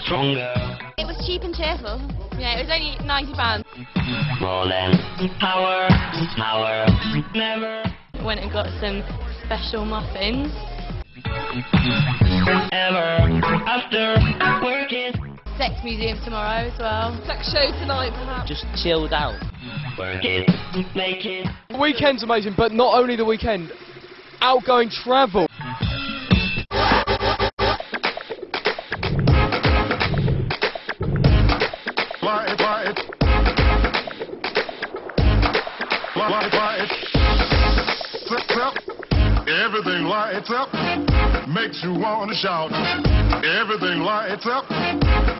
stronger. It was cheap and cheerful. Yeah, it was only £90. More than power, power, never, Went and got some special muffins. ever, after working, Sex museum tomorrow as well. Sex show tonight perhaps. Just chilled out. working, making. The weekend's amazing, but not only the weekend, outgoing travel. Light, light. Light, light. Flip, flip. Everything lights up, makes you wanna shout. Everything lights up,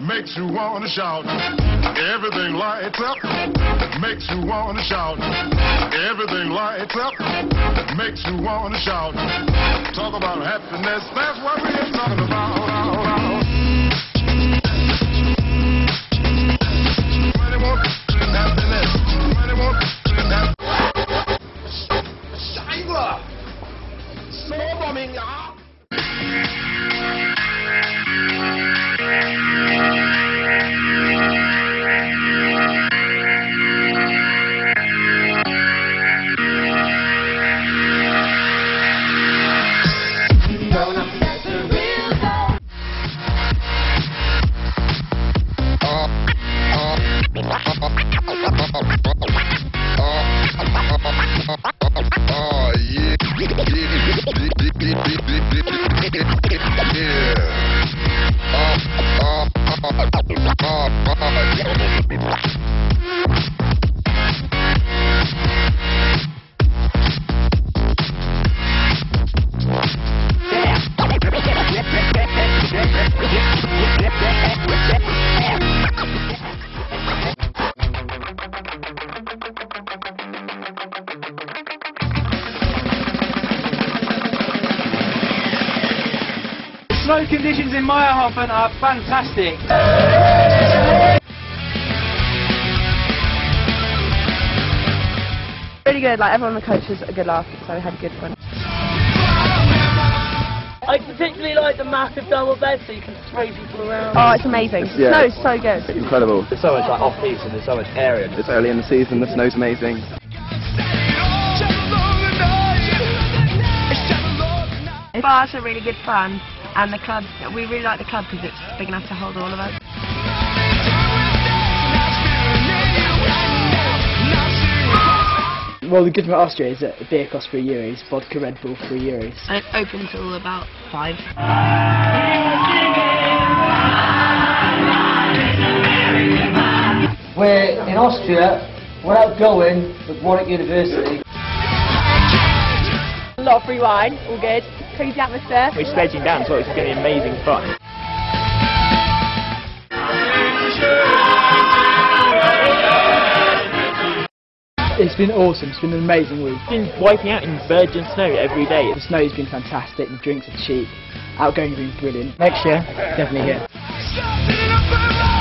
makes you wanna shout. Everything lights up, makes you wanna shout. Everything lights up, makes you wanna shout. Talk about happiness, that's what we're talking about. Money Snowbombing, Yeah. Snow conditions in Mayrhofen are fantastic. Really good, like everyone on the coach was a good laugh, so we had a good fun. I particularly like the massive double bed so you can throw people around. Oh, it's amazing. Yeah. Snow's so good. It's Incredible. There's so much like off piste and there's so much area. It's early in the season, the snow's amazing. Bars are really good fun, and the club, we really like the club because it's big enough to hold all of us. Well, the good thing about Austria is that beer costs 3 euros, vodka Red Bull 3 euros. And it's open till about five. We're in Austria, we're outgoing with Warwick University. A lot of free wine, all good. Crazy atmosphere. We're staging down, so it's going to be amazing fun. It's been awesome, it's been an amazing week. It's Been wiping out in virgin snow every day. The snow's been fantastic, the drinks are cheap, outgoing has been brilliant. Next year, definitely here. Stop it up,